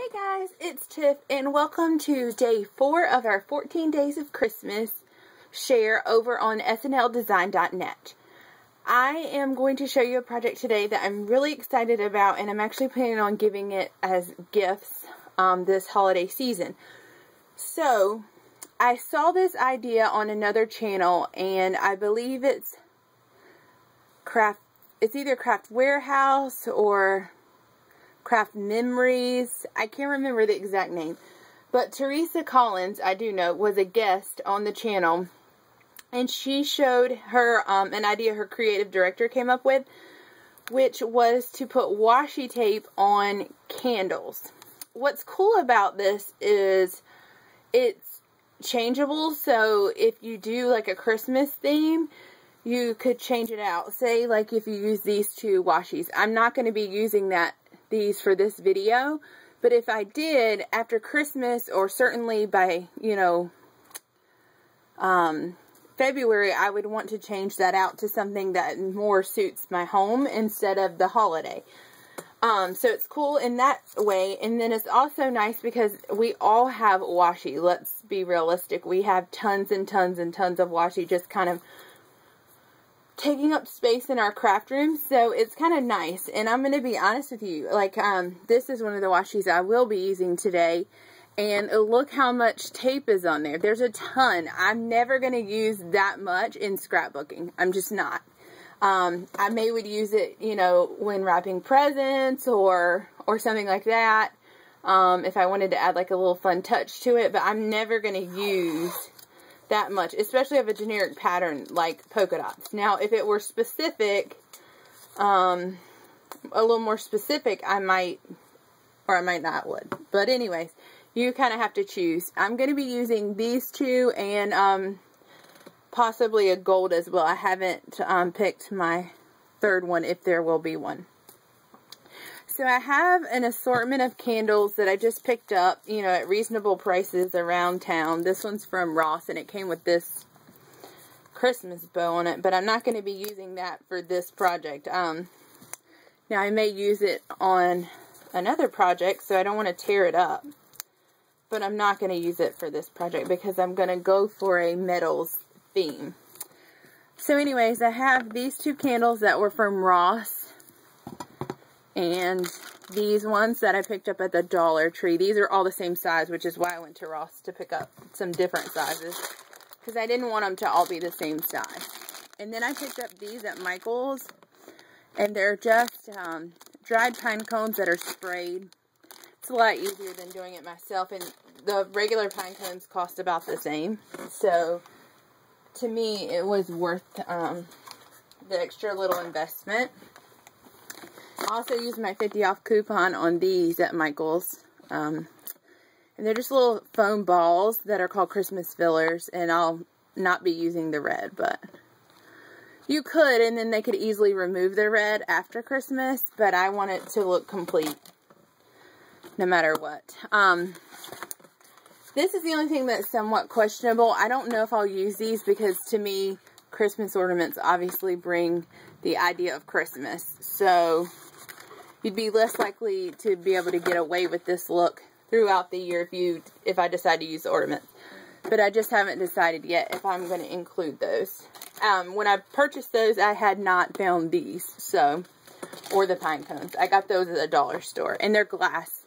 Hey guys, it's Tiff and welcome to day four of our 14 Days of Christmas share over on snldesign.net. I am going to show you a project today that I'm really excited about and I'm actually planning on giving it as gifts um, this holiday season. So, I saw this idea on another channel and I believe it's craft, it's either Craft Warehouse or Craft Memories. I can't remember the exact name. But Teresa Collins, I do know, was a guest on the channel. And she showed her um, an idea her creative director came up with, which was to put washi tape on candles. What's cool about this is it's changeable. So if you do like a Christmas theme, you could change it out. Say like if you use these two washies. I'm not going to be using that these for this video. But if I did, after Christmas, or certainly by, you know, um, February, I would want to change that out to something that more suits my home instead of the holiday. Um, so it's cool in that way. And then it's also nice because we all have washi. Let's be realistic. We have tons and tons and tons of washi just kind of taking up space in our craft room, so it's kind of nice. And I'm going to be honest with you, like, um, this is one of the washies I will be using today. And look how much tape is on there. There's a ton. I'm never going to use that much in scrapbooking. I'm just not. Um, I may would use it, you know, when wrapping presents or, or something like that. Um, if I wanted to add like a little fun touch to it, but I'm never going to use that much, especially of a generic pattern like polka dots. Now, if it were specific, um, a little more specific, I might, or I might not would. But anyways, you kind of have to choose. I'm going to be using these two and um, possibly a gold as well. I haven't um, picked my third one if there will be one. So I have an assortment of candles that I just picked up, you know, at reasonable prices around town. This one's from Ross, and it came with this Christmas bow on it, but I'm not going to be using that for this project. Um, now, I may use it on another project, so I don't want to tear it up. But I'm not going to use it for this project because I'm going to go for a metals theme. So anyways, I have these two candles that were from Ross and these ones that I picked up at the Dollar Tree. These are all the same size, which is why I went to Ross to pick up some different sizes. Because I didn't want them to all be the same size. And then I picked up these at Michael's. And they're just um, dried pine cones that are sprayed. It's a lot easier than doing it myself. And the regular pine cones cost about the same. So, to me, it was worth um, the extra little investment also used my 50 off coupon on these at Michael's. Um, and they're just little foam balls that are called Christmas fillers. And I'll not be using the red, but you could. And then they could easily remove the red after Christmas. But I want it to look complete no matter what. Um, this is the only thing that's somewhat questionable. I don't know if I'll use these because to me, Christmas ornaments obviously bring the idea of Christmas. So, you'd be less likely to be able to get away with this look throughout the year if you if I decide to use the ornaments. But I just haven't decided yet if I'm going to include those. Um, when I purchased those, I had not found these, so, or the pine cones. I got those at the dollar store, and they're glass.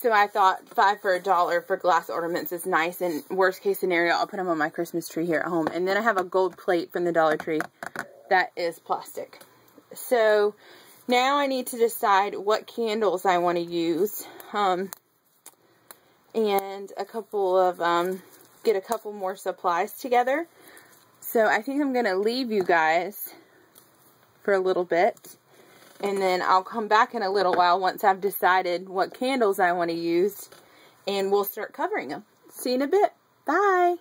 So I thought five for a dollar for glass ornaments is nice, and worst case scenario, I'll put them on my Christmas tree here at home. And then I have a gold plate from the Dollar Tree that is plastic. So, now I need to decide what candles I want to use. Um, and a couple of, um, get a couple more supplies together. So I think I'm going to leave you guys for a little bit. And then I'll come back in a little while once I've decided what candles I want to use. And we'll start covering them. See you in a bit. Bye.